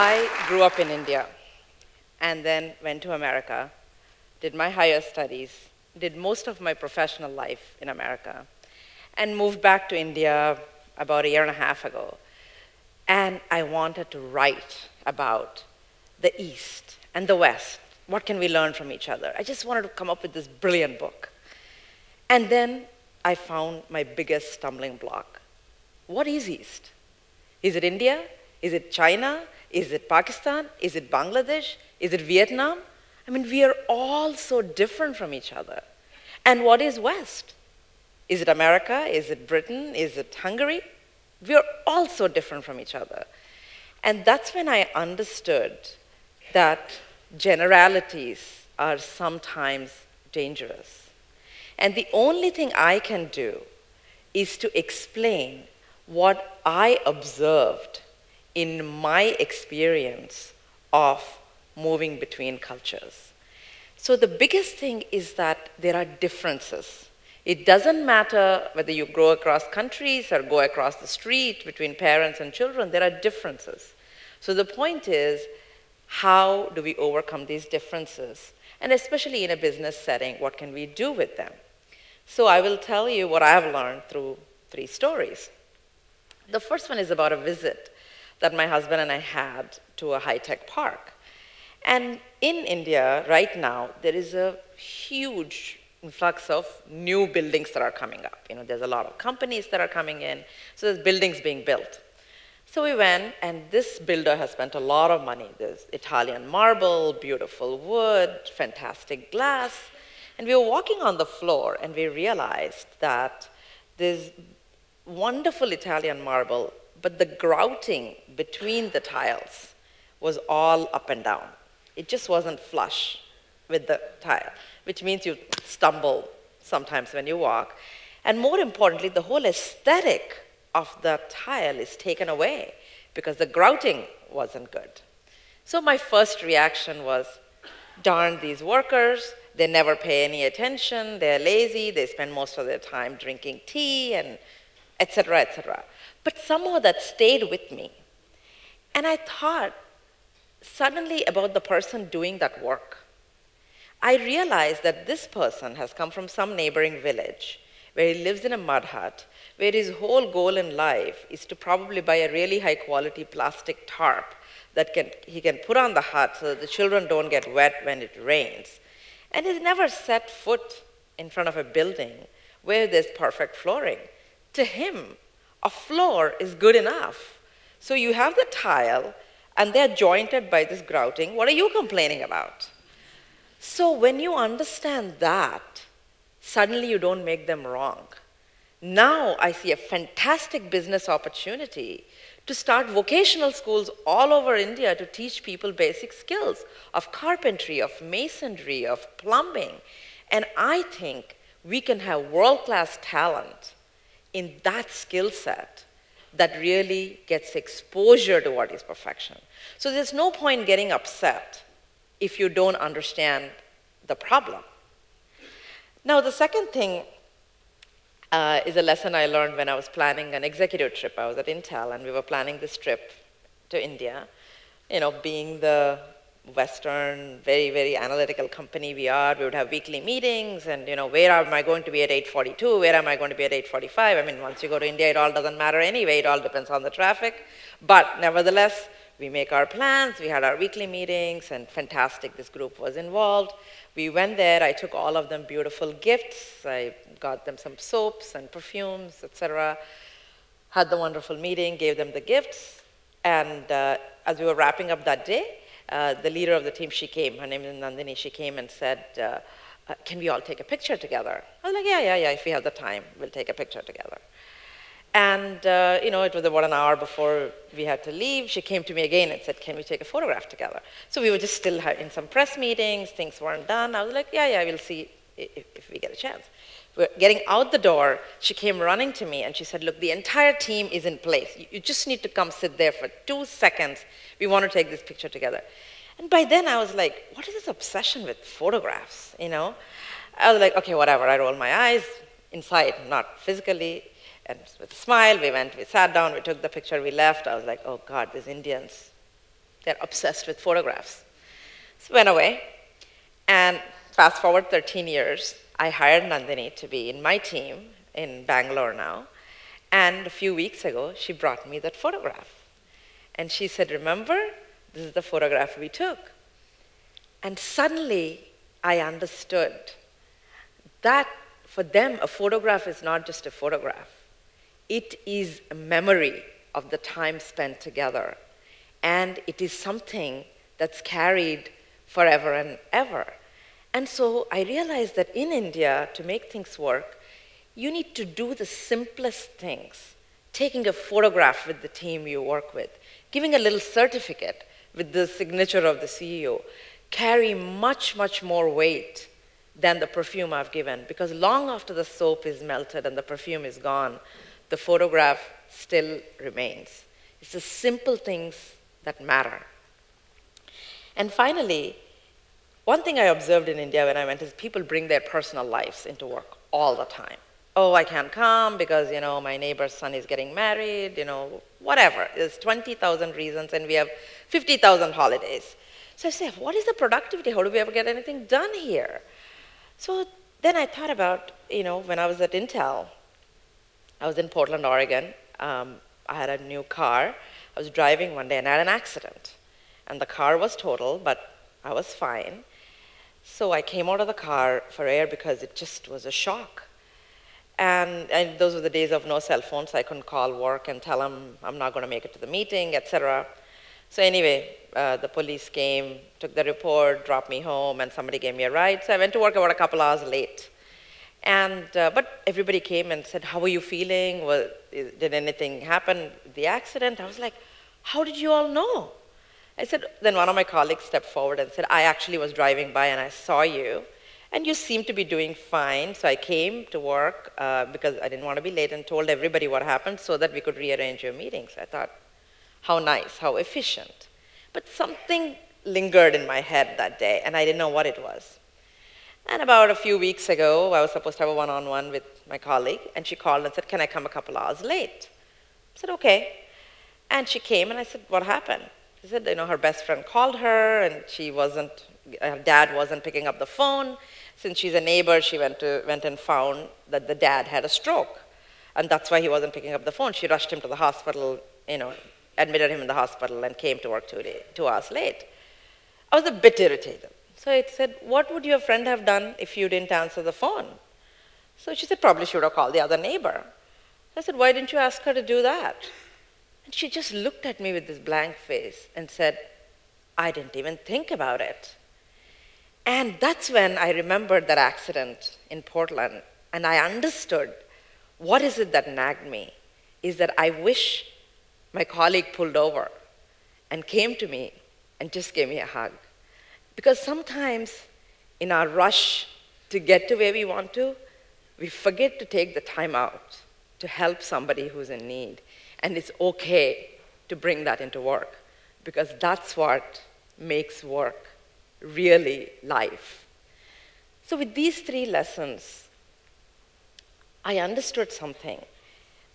I grew up in India and then went to America, did my higher studies, did most of my professional life in America, and moved back to India about a year and a half ago. And I wanted to write about the East and the West. What can we learn from each other? I just wanted to come up with this brilliant book. And then I found my biggest stumbling block. What is East? Is it India? Is it China? Is it Pakistan? Is it Bangladesh? Is it Vietnam? I mean, we are all so different from each other. And what is West? Is it America? Is it Britain? Is it Hungary? We are all so different from each other. And that's when I understood that generalities are sometimes dangerous. And the only thing I can do is to explain what I observed in my experience of moving between cultures. So the biggest thing is that there are differences. It doesn't matter whether you grow across countries or go across the street between parents and children, there are differences. So the point is, how do we overcome these differences? And especially in a business setting, what can we do with them? So I will tell you what I've learned through three stories. The first one is about a visit that my husband and I had to a high-tech park. And in India, right now, there is a huge influx of new buildings that are coming up. You know, there's a lot of companies that are coming in, so there's buildings being built. So we went, and this builder has spent a lot of money. There's Italian marble, beautiful wood, fantastic glass. And we were walking on the floor, and we realized that this wonderful Italian marble, but the grouting between the tiles was all up and down. It just wasn't flush with the tile, which means you stumble sometimes when you walk. And more importantly, the whole aesthetic of the tile is taken away because the grouting wasn't good. So my first reaction was, darn these workers, they never pay any attention, they're lazy, they spend most of their time drinking tea and etc., etc. But somehow that stayed with me. And I thought suddenly about the person doing that work. I realized that this person has come from some neighboring village where he lives in a mud hut, where his whole goal in life is to probably buy a really high quality plastic tarp that can, he can put on the hut so that the children don't get wet when it rains. And he's never set foot in front of a building where there's perfect flooring. To him, a floor is good enough. So you have the tile, and they're jointed by this grouting. What are you complaining about? So when you understand that, suddenly you don't make them wrong. Now I see a fantastic business opportunity to start vocational schools all over India to teach people basic skills of carpentry, of masonry, of plumbing. And I think we can have world-class talent in that skill set that really gets exposure to what is perfection. So there's no point getting upset if you don't understand the problem. Now, the second thing uh, is a lesson I learned when I was planning an executive trip. I was at Intel, and we were planning this trip to India. You know, being the Western, very, very analytical company we are, we would have weekly meetings, and you know, where am I going to be at 8.42? Where am I going to be at 8.45? I mean, once you go to India, it all doesn't matter anyway. It all depends on the traffic. But nevertheless, we make our plans. We had our weekly meetings, and fantastic, this group was involved. We went there. I took all of them beautiful gifts. I got them some soaps and perfumes, etc. Had the wonderful meeting, gave them the gifts, and uh, as we were wrapping up that day, uh, the leader of the team, she came. Her name is Nandini. She came and said, uh, uh, "Can we all take a picture together?" I was like, "Yeah, yeah, yeah. If we have the time, we'll take a picture together." And uh, you know, it was about an hour before we had to leave. She came to me again and said, "Can we take a photograph together?" So we were just still in some press meetings. Things weren't done. I was like, "Yeah, yeah, we'll see if, if we get a chance." Getting out the door, she came running to me and she said, look, the entire team is in place. You just need to come sit there for two seconds. We want to take this picture together. And by then I was like, what is this obsession with photographs, you know? I was like, okay, whatever. I rolled my eyes inside, not physically. And with a smile, we went, we sat down, we took the picture, we left. I was like, oh God, these Indians, They're obsessed with photographs. So went away, and fast forward 13 years, I hired Nandini to be in my team in Bangalore now. And a few weeks ago, she brought me that photograph. And she said, Remember, this is the photograph we took. And suddenly, I understood that for them, a photograph is not just a photograph, it is a memory of the time spent together. And it is something that's carried forever and ever. And so I realized that in India, to make things work, you need to do the simplest things. Taking a photograph with the team you work with, giving a little certificate with the signature of the CEO, carry much, much more weight than the perfume I've given. Because long after the soap is melted and the perfume is gone, the photograph still remains. It's the simple things that matter. And finally, one thing I observed in India when I went is people bring their personal lives into work all the time. Oh, I can't come because, you know, my neighbor's son is getting married, you know, whatever. There's 20,000 reasons and we have 50,000 holidays. So I say, what is the productivity? How do we ever get anything done here? So then I thought about, you know, when I was at Intel, I was in Portland, Oregon. Um, I had a new car. I was driving one day and I had an accident. And the car was total, but I was fine. So I came out of the car for air because it just was a shock. And, and those were the days of no cell phones. I couldn't call work and tell them I'm not going to make it to the meeting, etc. So anyway, uh, the police came, took the report, dropped me home, and somebody gave me a ride. So I went to work about a couple hours late. And, uh, but everybody came and said, how are you feeling? Well, did anything happen? The accident? I was like, how did you all know? I said, then one of my colleagues stepped forward and said, I actually was driving by and I saw you, and you seem to be doing fine. So I came to work uh, because I didn't want to be late and told everybody what happened so that we could rearrange your meetings. I thought, how nice, how efficient. But something lingered in my head that day, and I didn't know what it was. And about a few weeks ago, I was supposed to have a one on one with my colleague, and she called and said, Can I come a couple hours late? I said, Okay. And she came, and I said, What happened? She said, you know, her best friend called her and she wasn't, her dad wasn't picking up the phone. Since she's a neighbor, she went, to, went and found that the dad had a stroke. And that's why he wasn't picking up the phone. She rushed him to the hospital, you know, admitted him in the hospital and came to work two, day, two hours late. I was a bit irritated. So I said, what would your friend have done if you didn't answer the phone? So she said, probably she would have called the other neighbor. I said, why didn't you ask her to do that? And she just looked at me with this blank face and said, I didn't even think about it. And that's when I remembered that accident in Portland and I understood what is it that nagged me is that I wish my colleague pulled over and came to me and just gave me a hug. Because sometimes in our rush to get to where we want to, we forget to take the time out to help somebody who's in need. And it's okay to bring that into work because that's what makes work really life. So, with these three lessons, I understood something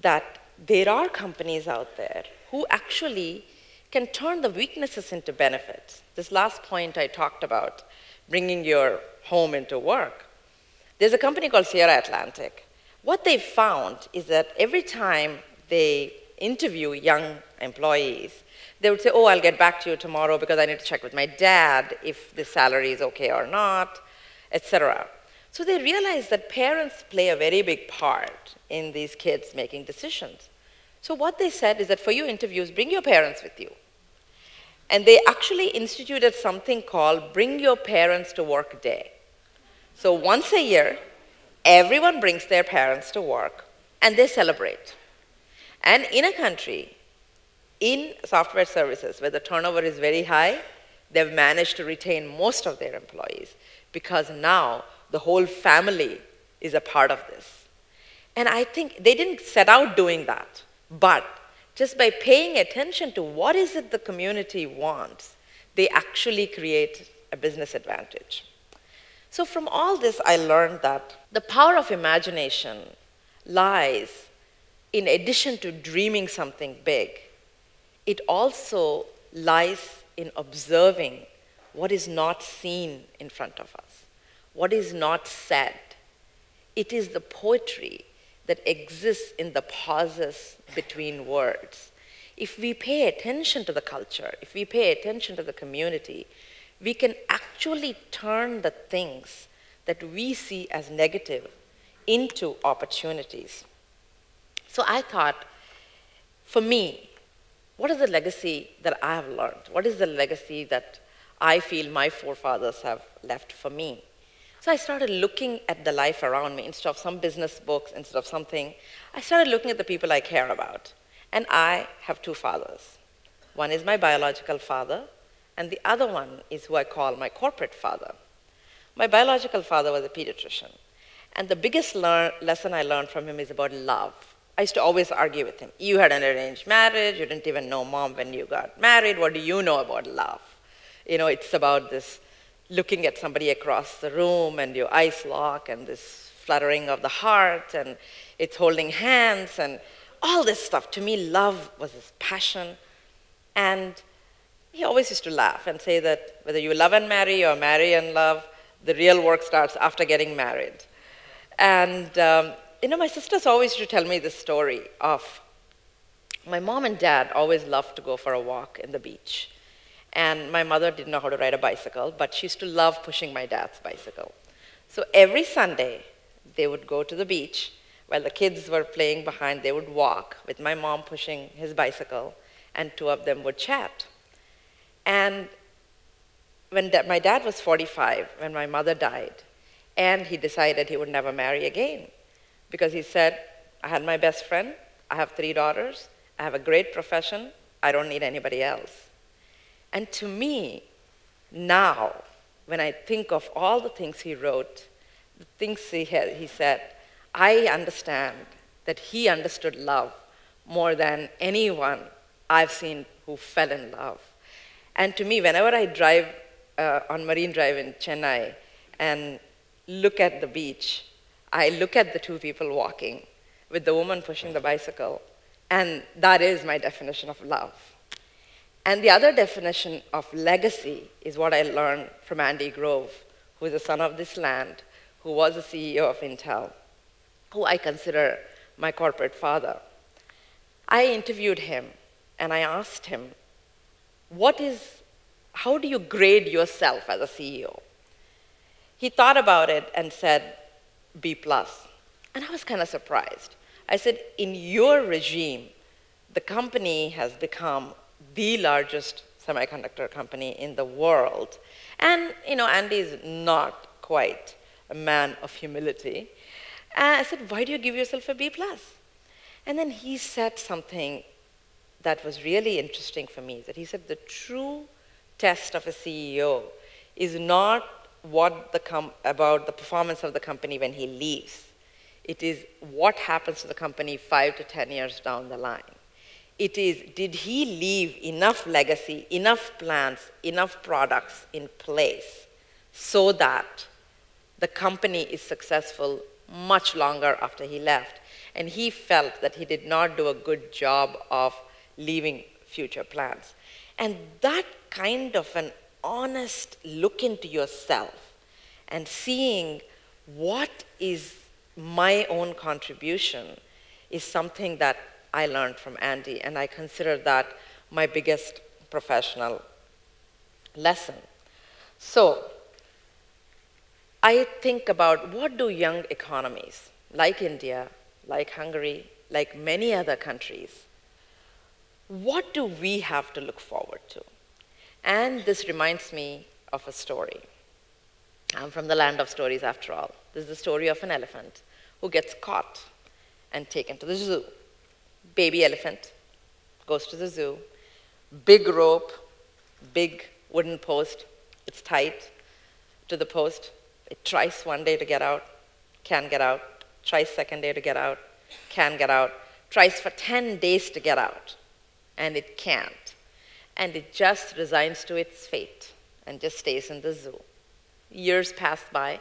that there are companies out there who actually can turn the weaknesses into benefits. This last point I talked about, bringing your home into work. There's a company called Sierra Atlantic. What they found is that every time they interview young employees, they would say, oh, I'll get back to you tomorrow because I need to check with my dad if the salary is okay or not, etc. So they realized that parents play a very big part in these kids making decisions. So what they said is that for your interviews, bring your parents with you. And they actually instituted something called Bring Your Parents to Work Day. So once a year, everyone brings their parents to work and they celebrate. And in a country, in software services where the turnover is very high, they've managed to retain most of their employees because now the whole family is a part of this. And I think they didn't set out doing that, but just by paying attention to what is it the community wants, they actually create a business advantage. So from all this, I learned that the power of imagination lies in addition to dreaming something big, it also lies in observing what is not seen in front of us, what is not said. It is the poetry that exists in the pauses between words. If we pay attention to the culture, if we pay attention to the community, we can actually turn the things that we see as negative into opportunities. So I thought, for me, what is the legacy that I have learned? What is the legacy that I feel my forefathers have left for me? So I started looking at the life around me instead of some business books, instead of something. I started looking at the people I care about. And I have two fathers. One is my biological father, and the other one is who I call my corporate father. My biological father was a pediatrician. And the biggest lesson I learned from him is about love. I used to always argue with him. You had an arranged marriage, you didn't even know mom when you got married. What do you know about love? You know, it's about this looking at somebody across the room and your eyes lock and this fluttering of the heart and it's holding hands and all this stuff. To me, love was his passion. And he always used to laugh and say that whether you love and marry or marry and love, the real work starts after getting married. And um, you know, my sisters always used to tell me this story of my mom and dad always loved to go for a walk in the beach. And my mother didn't know how to ride a bicycle, but she used to love pushing my dad's bicycle. So every Sunday, they would go to the beach. While the kids were playing behind, they would walk with my mom pushing his bicycle, and two of them would chat. And when da my dad was 45, when my mother died, and he decided he would never marry again because he said, I had my best friend, I have three daughters, I have a great profession, I don't need anybody else. And to me, now, when I think of all the things he wrote, the things he, had, he said, I understand that he understood love more than anyone I've seen who fell in love. And to me, whenever I drive uh, on Marine Drive in Chennai and look at the beach, I look at the two people walking with the woman pushing the bicycle, and that is my definition of love. And the other definition of legacy is what I learned from Andy Grove, who is the son of this land, who was the CEO of Intel, who I consider my corporate father. I interviewed him and I asked him, what is, how do you grade yourself as a CEO? He thought about it and said, B plus. And I was kind of surprised. I said, in your regime, the company has become the largest semiconductor company in the world. And, you know, Andy is not quite a man of humility. And I said, why do you give yourself a B plus? And then he said something that was really interesting for me, that he said the true test of a CEO is not what the about the performance of the company when he leaves. It is what happens to the company five to 10 years down the line. It is, did he leave enough legacy, enough plans, enough products in place so that the company is successful much longer after he left? And he felt that he did not do a good job of leaving future plans. And that kind of an honest look into yourself and seeing what is my own contribution is something that I learned from Andy, and I consider that my biggest professional lesson. So, I think about what do young economies like India, like Hungary, like many other countries, what do we have to look forward to? And this reminds me of a story. I'm from the land of stories after all. This is the story of an elephant who gets caught and taken to the zoo. Baby elephant goes to the zoo, big rope, big wooden post, it's tight to the post. It tries one day to get out, can't get out, tries second day to get out, can't get out, tries for 10 days to get out, and it can't and it just resigns to its fate and just stays in the zoo. Years pass by,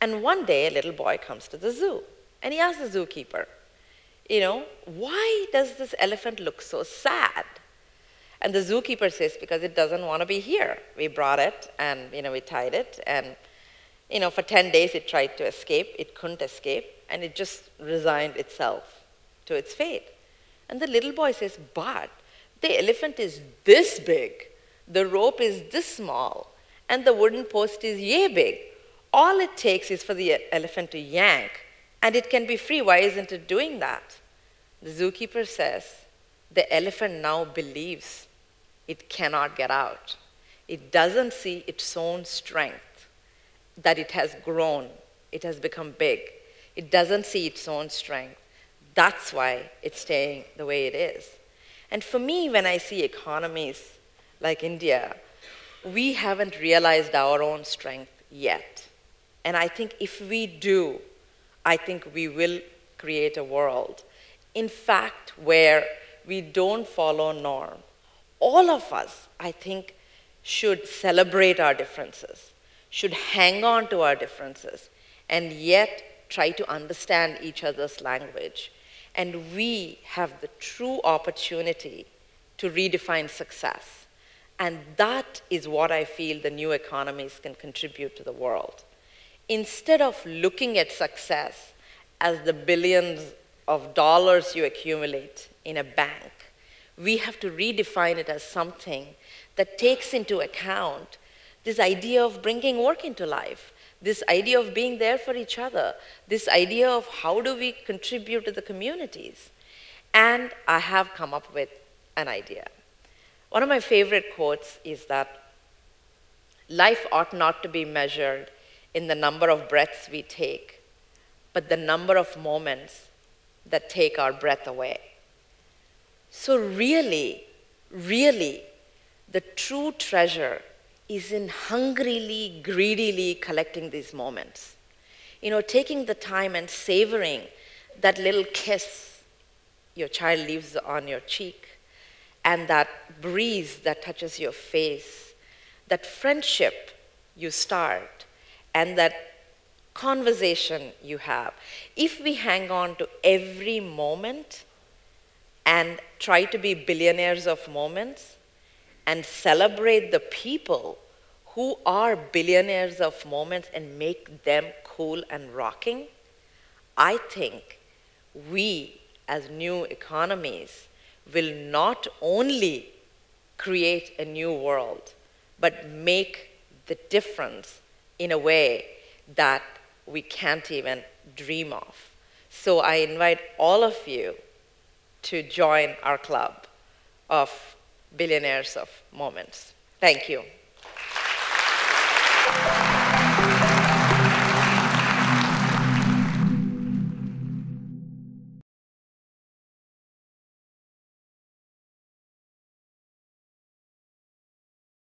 and one day a little boy comes to the zoo and he asks the zookeeper, you know, why does this elephant look so sad? And the zookeeper says, because it doesn't want to be here. We brought it and, you know, we tied it and, you know, for 10 days it tried to escape. It couldn't escape and it just resigned itself to its fate. And the little boy says, but the elephant is this big, the rope is this small, and the wooden post is yay big. All it takes is for the elephant to yank, and it can be free. Why isn't it doing that? The zookeeper says, the elephant now believes it cannot get out. It doesn't see its own strength, that it has grown, it has become big. It doesn't see its own strength. That's why it's staying the way it is. And for me, when I see economies like India, we haven't realized our own strength yet. And I think if we do, I think we will create a world, in fact, where we don't follow norm. All of us, I think, should celebrate our differences, should hang on to our differences, and yet try to understand each other's language. And we have the true opportunity to redefine success. And that is what I feel the new economies can contribute to the world. Instead of looking at success as the billions of dollars you accumulate in a bank, we have to redefine it as something that takes into account this idea of bringing work into life, this idea of being there for each other, this idea of how do we contribute to the communities. And I have come up with an idea. One of my favorite quotes is that life ought not to be measured in the number of breaths we take, but the number of moments that take our breath away. So, really, really, the true treasure is in hungrily, greedily collecting these moments. You know, taking the time and savoring that little kiss your child leaves on your cheek, and that breeze that touches your face, that friendship you start, and that conversation you have. If we hang on to every moment and try to be billionaires of moments and celebrate the people who are billionaires of moments and make them cool and rocking, I think we as new economies will not only create a new world, but make the difference in a way that we can't even dream of. So I invite all of you to join our club of billionaires of moments. Thank you. Thank you.